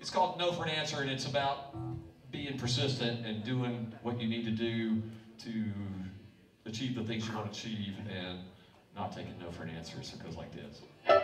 It's called No for an Answer, and it's about being persistent and doing what you need to do to achieve the things you want to achieve and not taking no for an answer. So it goes like this.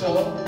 also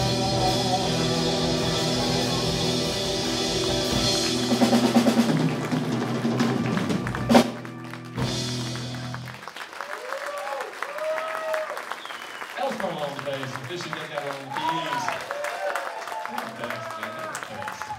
come on, bass. If this get that one, please. Thanks, man. Thanks.